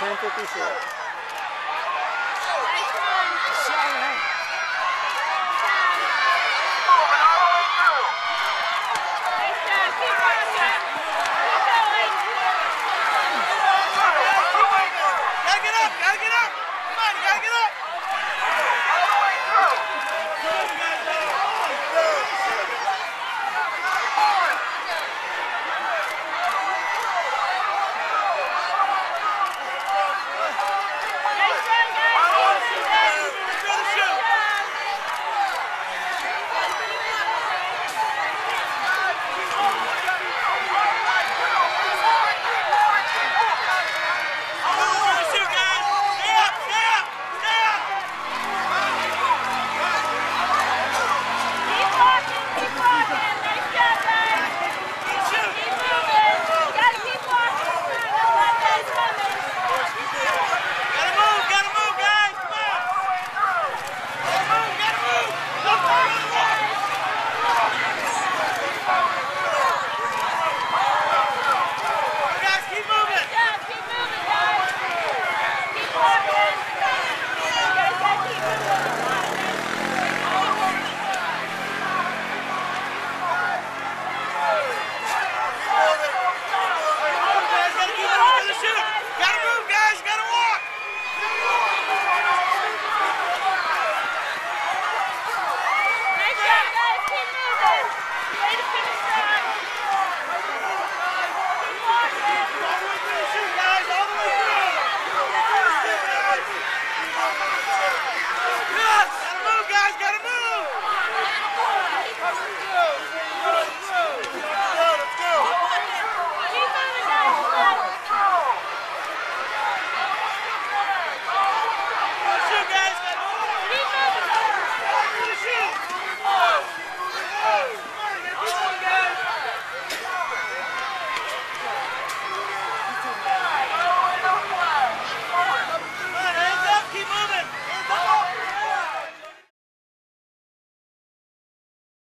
100%.